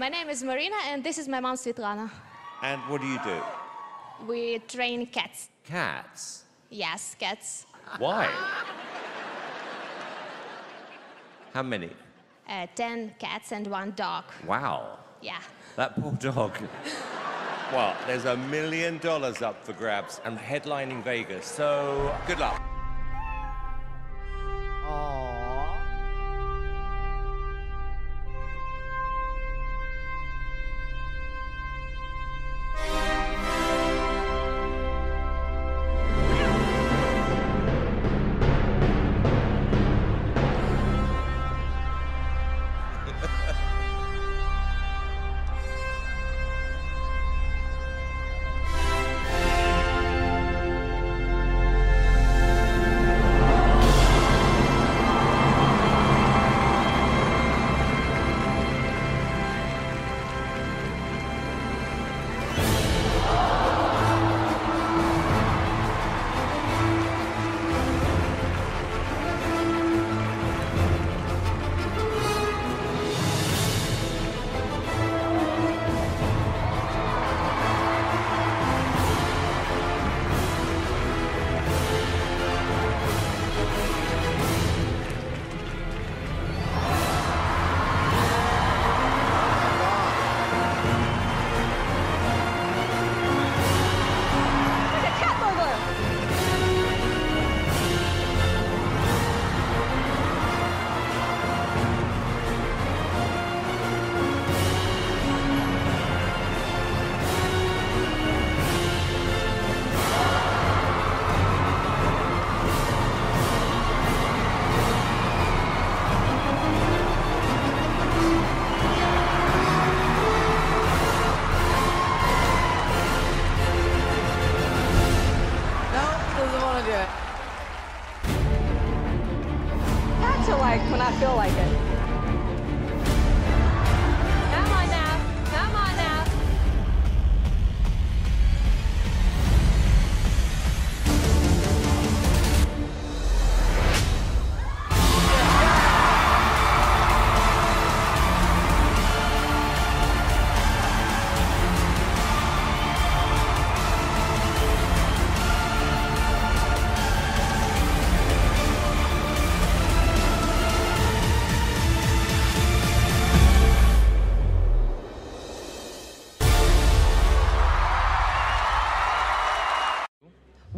My name is Marina, and this is my mom, Svetlana. And what do you do? We train cats. Cats. Yes, cats. Why? How many? Uh, ten cats and one dog. Wow. Yeah. That poor dog. well, there's a million dollars up for grabs and headlining Vegas, so good luck.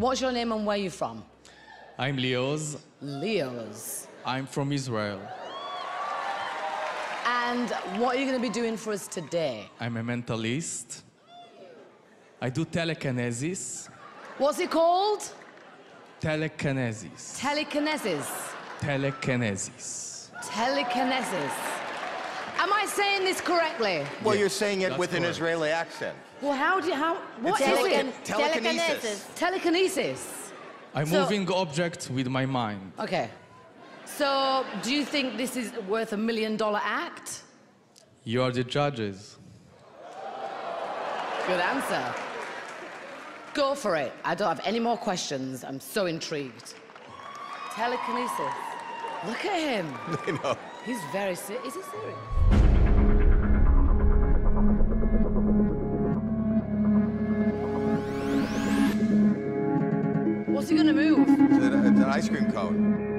What's your name and where are you from? I'm Leoz. Leo's. I'm from Israel. And what are you going to be doing for us today? I'm a mentalist. I do telekinesis. What's it called? Telekinesis. Telekinesis. Telekinesis. Telekinesis. Am I saying this correctly? Well, you're saying it that's with an correct. Israeli accent. Well, how do you, how, what is Telechin- it? telekinesis. Telekinesis. I'm So- moving objects with my mind. Okay. So, do you think this is worth a million dollar act? You are the judges. Good answer. Go for it. I don't have any more questions. I'm so intrigued. Telekinesis. Look at him. You know. He's very serious. Is he serious? What's he gonna move? It's an, an ice cream cone.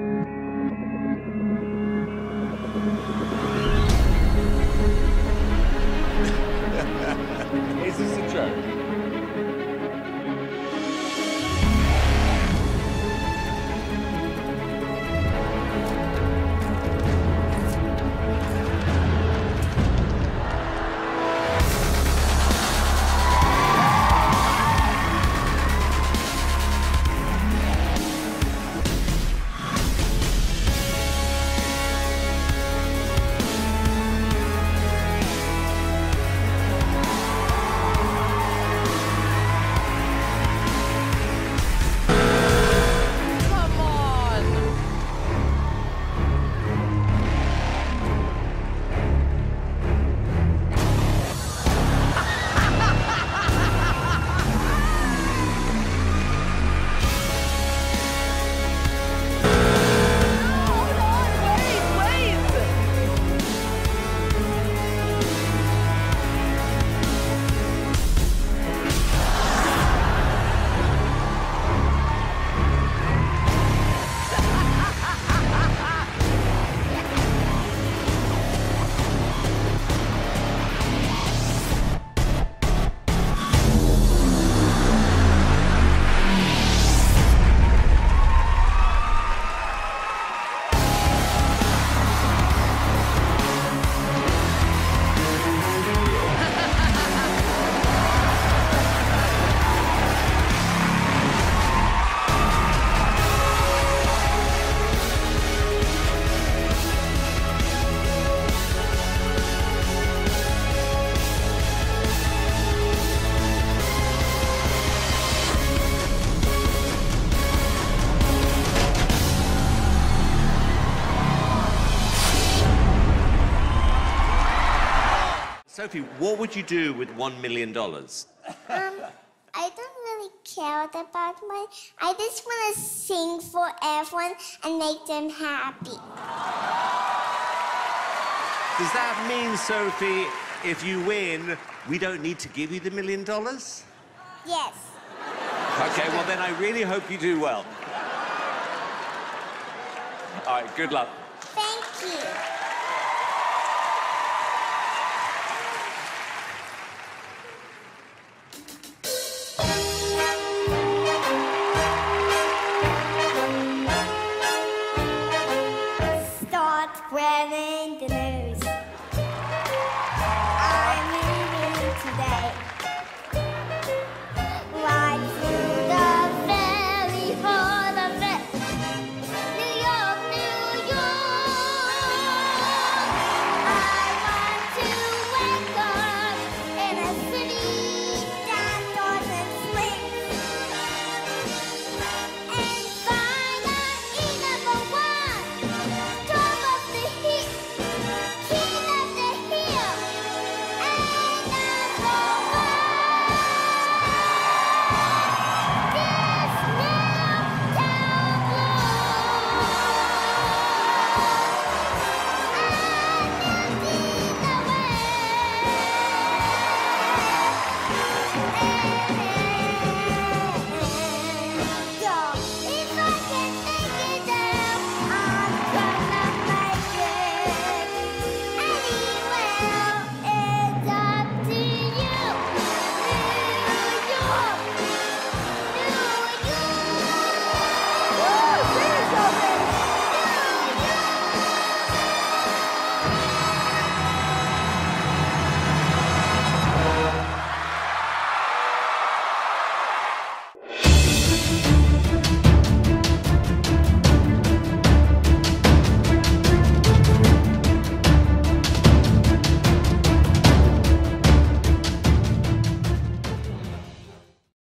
Sophie, what would you do with $1 million? Um, I don't really care about money. I just want to sing for everyone and make them happy. Does that mean, Sophie, if you win, we don't need to give you the million dollars? Yes. Okay, well then I really hope you do well. All right, good luck. Thank you.